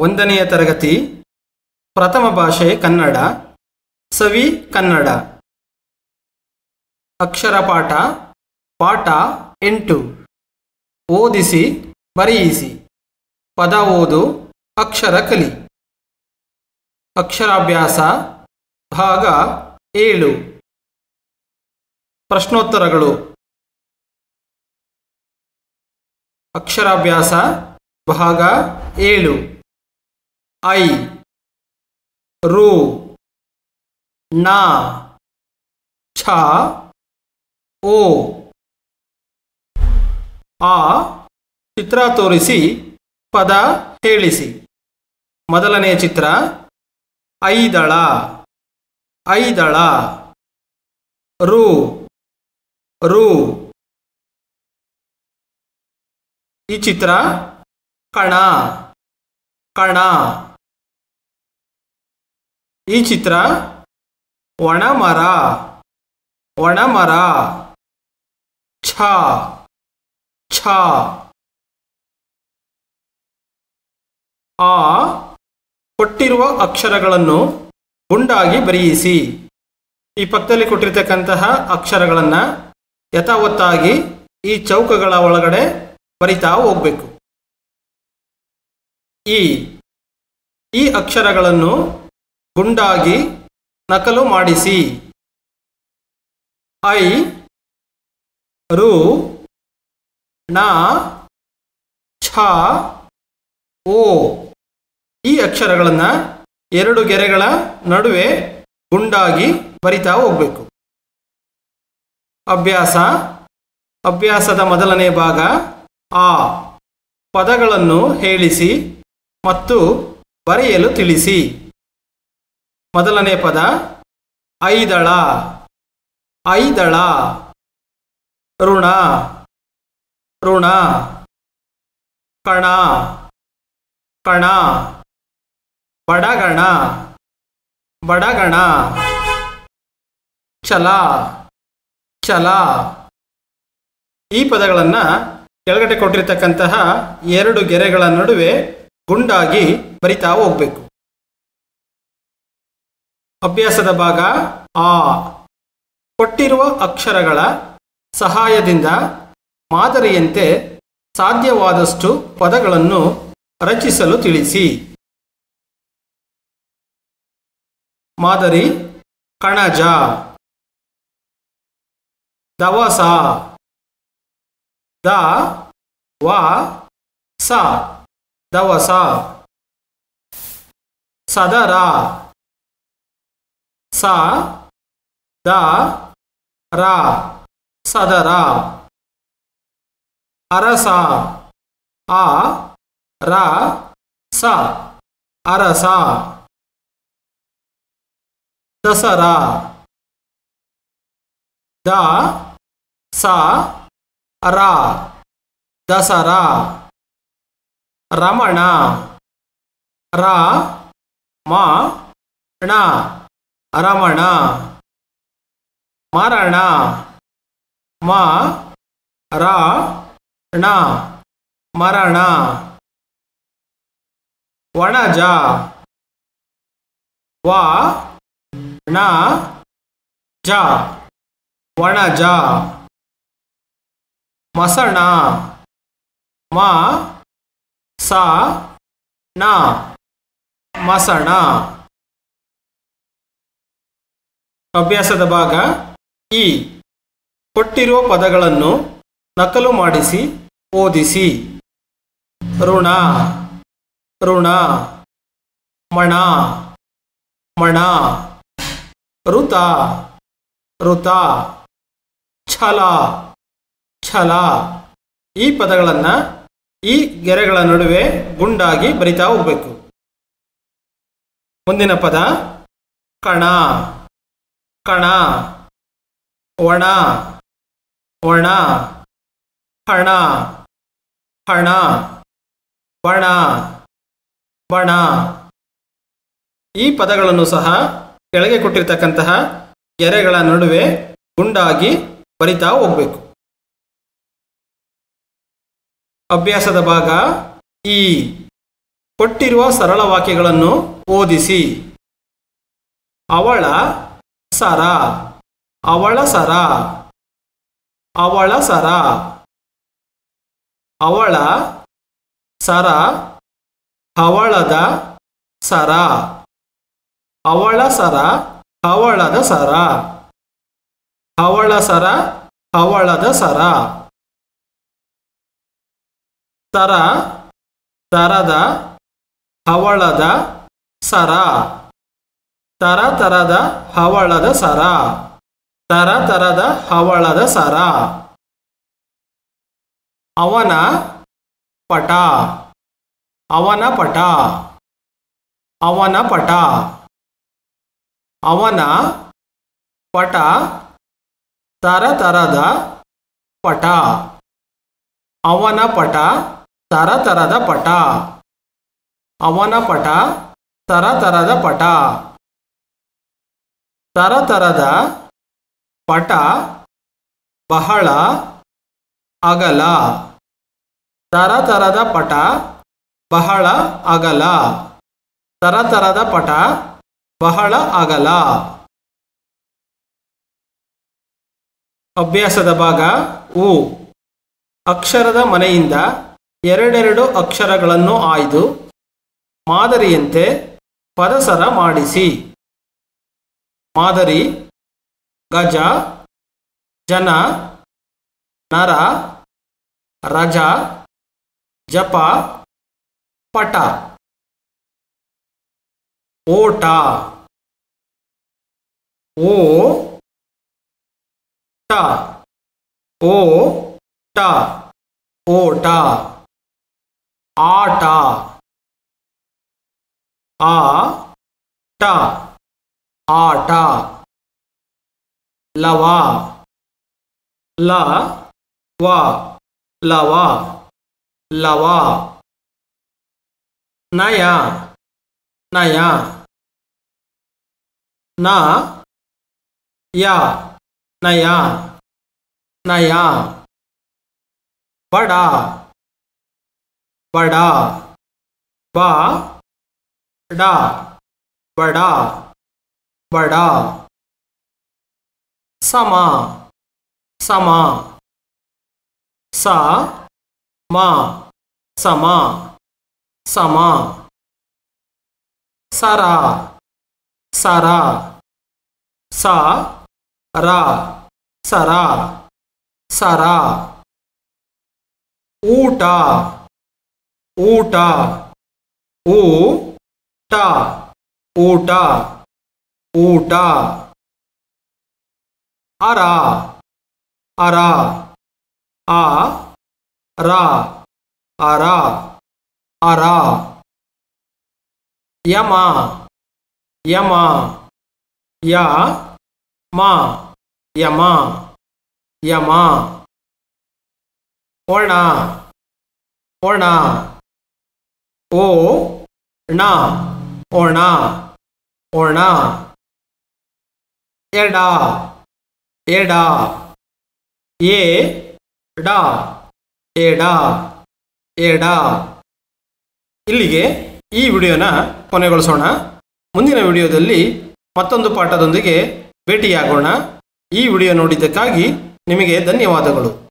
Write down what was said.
ಒಂದನೆಯ ತರಗತಿ, ಪ್ರಥಮ ಭಾಷೆ ಕನ್ನಡ, ಸವಿ ಕನ್ನಡ. ಅಕ್ಷರ ಪಾಠ ಪಾಠ ಎಂಟು. ಓದಿಸಿ, ಬರೆಯಿಸಿ. ಪದ ಓದು, ಅಕ್ಷರ ಕಲಿ. ಅಕ್ಷರಾಭ್ಯಾಸ, ಭಾಗ ಏಳು. ಪ್ರಶ್ನೋತ್ತರಗಳು. ಅಕ್ಷರಾಭ್ಯಾಸ, ಭಾಗ ಏಳು. ಐ, ರು, ನ, ಛ, ಓ. ಆ ಚಿತ್ರ ತೋರಿಸಿ, ಪದ ಹೇಳಿಸಿ. ಮೊದಲನೆಯ ಚಿತ್ರ, ಐದಳ ಐದಳ, ರು ರು. ಈ ಚಿತ್ರ, ಕಣ ಕಣ. ಈ ಚಿತ್ರ ಒಣಮರ ಒಣಮರ, ಛ ಛ, ಆ ಕೊಟ್ಟಿರುವ ಅಕ್ಷರಗಳನ್ನು ಗುಂಡಾಗಿ ಬರೆಯಿಸಿ. ಈ ಪಕ್ಕದಲ್ಲಿ ಕೊಟ್ಟಿರ್ತಕ್ಕಂತಹ ಅಕ್ಷರಗಳನ್ನು ಯಥಾವತ್ತಾಗಿ ಈ ಚೌಕಗಳ ಒಳಗಡೆ ಬರಿತಾ ಹೋಗ್ಬೇಕು. ಈ ಈ ಅಕ್ಷರಗಳನ್ನು ಗುಂಡಾಗಿ ನಕಲು ಮಾಡಿಸಿ. ಐ. ರು. ನ ಛ. ಓ. ಈ ಅಕ್ಷರಗಳನ್ನು ಎರಡು ಗೆರೆಗಳ ನಡುವೆ ಗುಂಡಾಗಿ ಬರಿತಾ ಹೋಗಬೇಕು. ಅಭ್ಯಾಸ. ಅಭ್ಯಾಸದ ಮೊದಲನೇ ಭಾಗ ಆ. ಪದಗಳನ್ನು ಹೇಳಿಸಿ ಮತ್ತು ಬರೆಯಲು ತಿಳಿಸಿ. ಮೊದಲನೇ ಪದ ಐದಳ. ಐದಳ. ಋಣ. ಋಣ. ಕಣ. ಕಣ. ಬಡಗಣ. ಬಡಗಣ. ಛಲ. ಛಲ. ಈ ಪದಗಳನ್ನು ಕೆಳಗಡೆ ಕೊಟ್ಟಿರ್ತಕ್ಕಂತಹ ಎರಡು ಗೆರೆಗಳ ನಡುವೆ ಗುಂಡಾಗಿ ಬರಿತಾ ಹೋಗ್ಬೇಕು. ಅಭ್ಯಾಸದ ಭಾಗ ಆ. ಕೊಟ್ಟಿರುವ ಅಕ್ಷರಗಳ ಸಹಾಯದಿಂದ ಮಾದರಿಯಂತೆ ಸಾಧ್ಯವಾದಷ್ಟು ಪದಗಳನ್ನು ರಚಿಸಲು ತಿಳಿಸಿ. ಮಾದರಿ, ಕಣಜ. ದವಸ. ದ, ವ, ಸ. ದವಸ. ಸದರ. ಸ ದ ರ ಸದರ ಅರಸ ಆ ರ ಸ ಅರಸ ದಸರಾ ದ ಸ ರ ದಸರಾ ರಮಣ ರ ಮ ಣ ರಮಣ ಮರಣ, ಮ, ರ, ಣ, ಮರಣ, ವಣಜ, ವ, ಣ, ಜ, ವಣಜ, ಮಸಣ, ಮ, ಸ, ನ, ಮಸಣ. ಅಭ್ಯಾಸದ ಭಾಗ ಈ. ಕೊಟ್ಟಿರುವ ಪದಗಳನ್ನು ನಕಲು ಮಾಡಿಸಿ, ಓದಿಸಿ. ಋಣ ಋಣ, ಮಣ ಮಣ. ಋತ ಋತ, ಛಲ ಛಲ. ಈ ಪದಗಳನ್ನು ಈ ಗೆರೆಗಳ ನಡುವೆ ಗುಂಡಾಗಿ ಬರಿತಾ ಹೋಗ್ಬೇಕು. ಮುಂದಿನ ಪದ ಕಣ. ಕಣ, ಒಣ ಒಣ, ಹಣ ಹಣ, ಬಣ ಬಣ. ಈ ಪದಗಳನ್ನು ಸಹ ಕೆಳಗೆ ಕೊಟ್ಟಿರ್ತಕ್ಕಂತಹ ಗೆರೆಗಳ ನಡುವೆ ಗುಂಡಾಗಿ ಬರಿತಾ ಹೋಗ್ಬೇಕು. ಅಭ್ಯಾಸದ ಭಾಗ ಈ. ಕೊಟ್ಟಿರುವ ಸರಳ ವಾಕ್ಯಗಳನ್ನು ಓದಿಸಿ. ಅವಳ ಸರ. ಅವಳ ಸರ. ಅವಳ ಸರ. ಅವಳ ಸರ. ಹವಳದ ಸರ. ಅವಳ ಸರ, ಹವಳದ ಸರ. ಹವಳ ಸರ, ಹವಳದ ಸರ. ತರ ತರದ ಹವಳದ ಸರ. ತರ ತರದ ಹವಳದ ಸರ. ತರ ತರದ ಹವಳದ ಸರ. ಅವನ ಪಟ. ಅವನ ಪಟ. ಅವನ ಪಟ. ಅವನ ಪಟ. ತರ ತರದ ಪಟ. ಅವನ ಪಟ. ತರ ತರದ ಪಟ. ಅವನ ಪಟ. ತರ ತರದ ಪಟ. ತರ ತರದ ಪಟ ಬಹಳ ಅಗಲ. ತರತರದ ಪಟ ಬಹಳ ಅಗಲ. ತರತರದ ಪಟ ಬಹಳ ಅಗಲ. ಅಭ್ಯಾಸದ ಭಾಗ ಉ. ಅಕ್ಷರದ ಮನೆಯಿಂದ ಎರಡೆರಡು ಅಕ್ಷರಗಳನ್ನು ಆಯ್ದು ಮಾದರಿಯಂತೆ ಪದಸರ ಮಾಡಿಸಿ. ಮಾದರಿ ಗಜ ಜನ ನರ ರಜ ಜಪ ಪಟ ಓಟ ಓ ಟ ಓ ಟ ಓಟ ಆಟ ಆ ಟ आटा, लवा ला वा लवा लवा, नया नया, ना, या, नया नया, बड़ा बड़ा, बा, डा, बड़ा। ಬಡ ಸಮ ಸಮ ಸ ಮ ಸಮ ಸಮ ಸರ ಸರ ಸ ರ ಸರ ಸರ ಊಟ ಊಟ ಊ ಟ ಊಟ ಊಟ. ಅರ. ಅರ. ಆ. ರ. ಅರ. ಅರ. ಯಮ. ಯಮ. ಯ. ಮ. ಯಮ. ಯಮ. ಒಣ. ಒಣ. ಓ. ಣ. ಒಣ. ಒಣ. ಎಡ ಎಡ, ಎ, ಡ, ಎಡ ಎಡ. ಇಲ್ಲಿಗೆ ಈ ವಿಡಿಯೋನ ಕೊನೆಗೊಳಿಸೋಣ. ಮುಂದಿನ ವಿಡಿಯೋದಲ್ಲಿ ಮತ್ತೊಂದು ಪಾಠದೊಂದಿಗೆ ಭೇಟಿಯಾಗೋಣ. ಈ ವಿಡಿಯೋ ನೋಡಿದ್ದಕ್ಕಾಗಿ ನಿಮಗೆ ಧನ್ಯವಾದಗಳು.